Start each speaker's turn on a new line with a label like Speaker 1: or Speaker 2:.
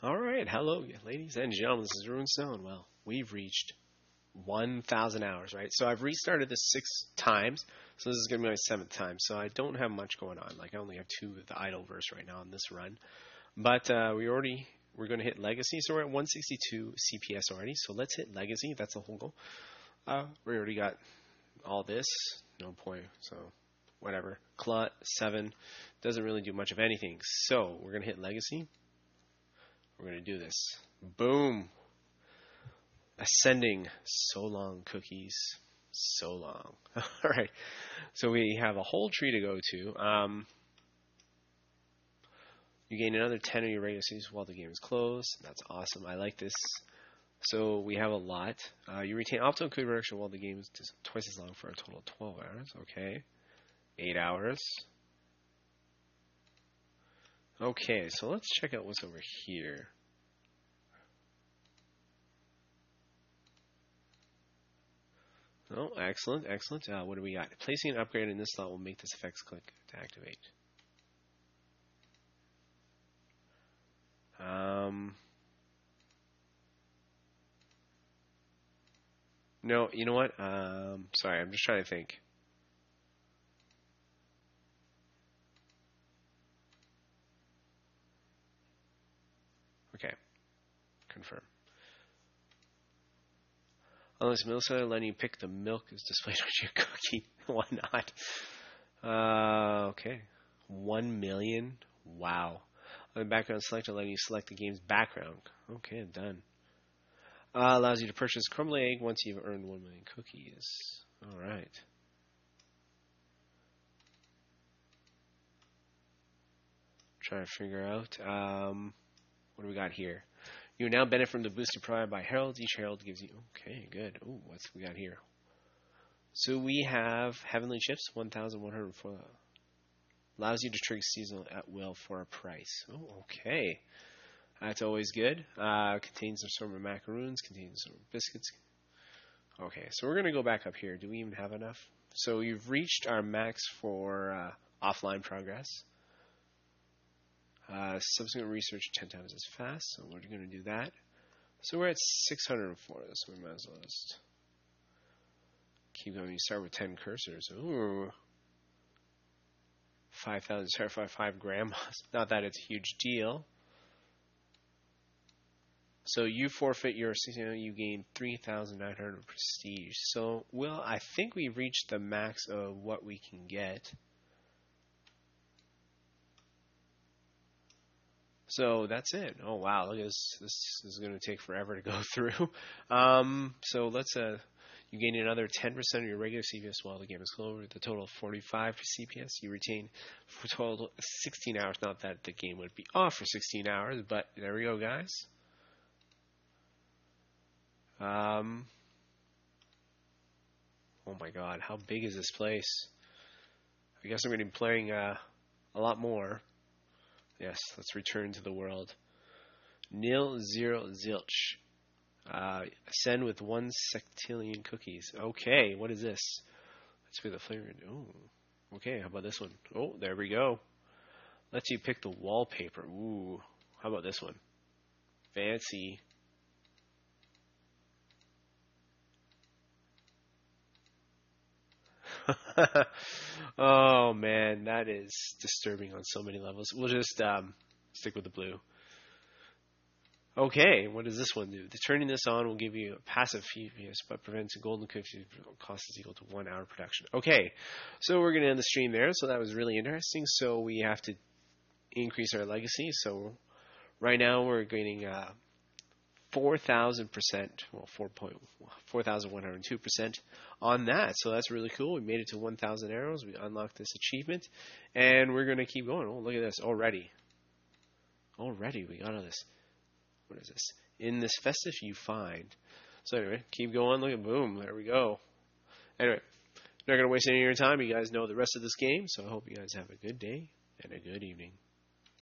Speaker 1: Alright, hello, ladies and gentlemen. This is RuneSnow. Well, we've reached 1,000 hours, right? So I've restarted this six times. So this is going to be my seventh time. So I don't have much going on. Like I only have two of the Idleverse right now on this run. But uh, we already we're going to hit Legacy. So we're at 162 CPS already. So let's hit Legacy. That's the whole goal. Uh, we already got all this. No point. So whatever. Clut seven doesn't really do much of anything. So we're going to hit Legacy. We're going to do this. Boom. Ascending. So long, cookies. So long. All right. So we have a whole tree to go to. Um, you gain another 10 of your regular while the game is closed. That's awesome. I like this. So we have a lot. Uh, you retain optimal production while the game is twice as long for a total of 12 hours. Okay. 8 hours. Okay, so let's check out what's over here. Oh, excellent, excellent. Uh, what do we got? Placing an upgrade in this slot will make this effects click to activate. Um, no, you know what? Um, sorry, I'm just trying to think. Okay. Confirm. Unless Melissa letting you pick the milk is displayed on your cookie. Why not? Uh, okay. One million? Wow. On the background selector letting you select the game's background. Okay, done. Uh, allows you to purchase crumbly egg once you've earned one million cookies. Alright. Trying to figure out. Um, what do we got here? You now benefit from the booster provided by heralds. Each herald gives you. Okay, good. Ooh, what's we got here? So we have Heavenly Chips, 1,104. Allows you to trigger seasonal at will for a price. Oh, okay. That's always good. Uh, contains some sort of macaroons, contains some biscuits. Okay, so we're going to go back up here. Do we even have enough? So we've reached our max for uh, offline progress. Uh, subsequent research 10 times as fast, so we're going to do that. So we're at 604, so we might as well just keep going. You start with 10 cursors. Ooh. 5,000, sorry, 5 grandmas. Not that it's a huge deal. So you forfeit your season, you gain 3,900 prestige. So, well, I think we reached the max of what we can get. So that's it. Oh wow, look at this. This is going to take forever to go through. Um, so let's uh, you gain another 10% of your regular CPS while the game is closed. The total of 45 for CPS. You retain for total 16 hours. Not that the game would be off for 16 hours, but there we go, guys. Um, oh my God, how big is this place? I guess I'm going to be playing uh, a lot more. Yes, let's return to the world. Nil zero zilch. Uh, send with one sextillion cookies. Okay, what is this? Let's pick the flavor. Oh, okay. How about this one? Oh, there we go. Let's you pick the wallpaper. Ooh, how about this one? Fancy. oh man, that is disturbing on so many levels. We'll just um, stick with the blue. Okay, what does this one do? The turning this on will give you a passive FPS, but prevents a golden cookie cost is equal to one hour production. Okay, so we're going to end the stream there. So that was really interesting. So we have to increase our legacy. So right now we're gaining uh, 4,000%, well, 4,102% on that. So that's really cool. We made it to 1,000 arrows. We unlocked this achievement, and we're going to keep going. Oh, look at this already. Already, we got all this. What is this? In this festive you find. So anyway, keep going. Look at boom. There we go. Anyway, not going to waste any of your time. You guys know the rest of this game, so I hope you guys have a good day and a good evening.